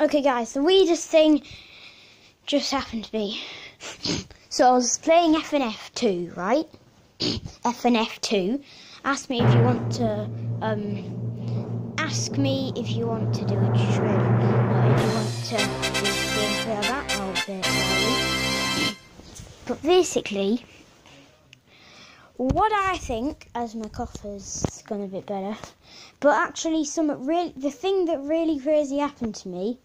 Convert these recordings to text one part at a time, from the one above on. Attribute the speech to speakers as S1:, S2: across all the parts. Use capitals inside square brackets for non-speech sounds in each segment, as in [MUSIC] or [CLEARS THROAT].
S1: Okay, guys, the weirdest thing just happened to me. so I was playing FNF 2, right? FNF 2. Asked me if you want to, um, ask me if you want to do a drill, or if you want to do But basically, what I think, as my has gone a bit better, but actually, some really, the thing that really crazy happened to me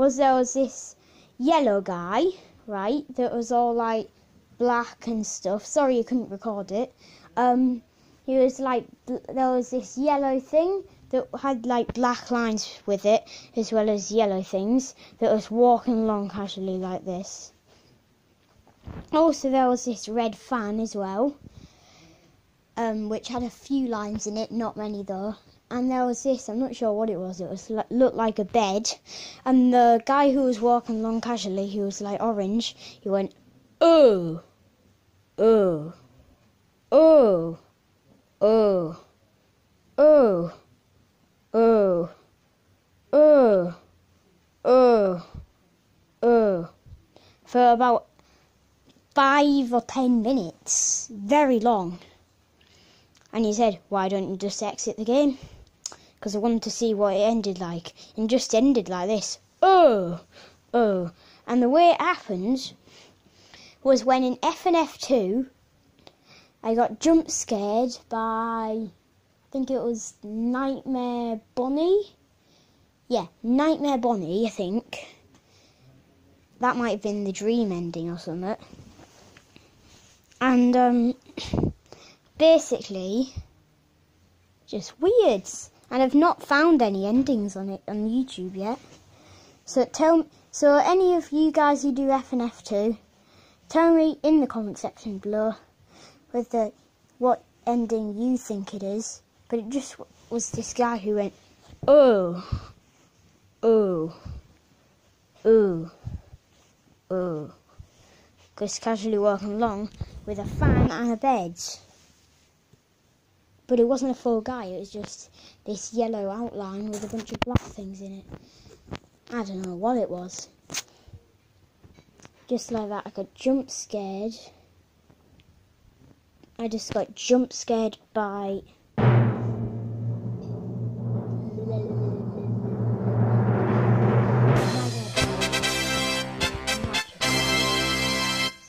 S1: was there was this yellow guy, right, that was all like black and stuff. Sorry you couldn't record it. Um, he was like, there was this yellow thing that had like black lines with it, as well as yellow things, that was walking along casually like this. Also, there was this red fan as well, um, which had a few lines in it, not many though and there was this i'm not sure what it was it was looked like a bed. And the guy who was walking along casually he was like orange he went oh oh oh oh oh oh oh oh oh. For about five or ten minutes. Very long. And he said why don't you just exit the game because I wanted to see what it ended like, and just ended like this. Oh, oh. And the way it happened was when in FNF2, I got jump scared by, I think it was Nightmare Bonnie. Yeah, Nightmare Bonnie, I think. That might have been the dream ending or something. And um, [CLEARS THROAT] basically, just weirds and I've not found any endings on it on YouTube yet. So tell so any of you guys who do FNF2, tell me in the comment section below with the what ending you think it is. But it just was this guy who went, oh, oh, oh, oh, just casually walking along with a fan and a bed. But it wasn't a full guy, it was just this yellow outline with a bunch of black things in it. I don't know what it was. Just like that, I got jump scared. I just got jump scared by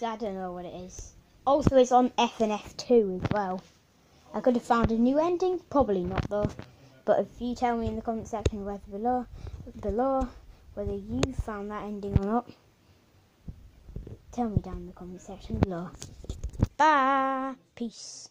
S1: I don't know what it is. Also, it's on FNF2 as well. I could have found a new ending, probably not though. But if you tell me in the comment section whether below, below whether you found that ending or not, tell me down in the comment section below. Bye. Peace.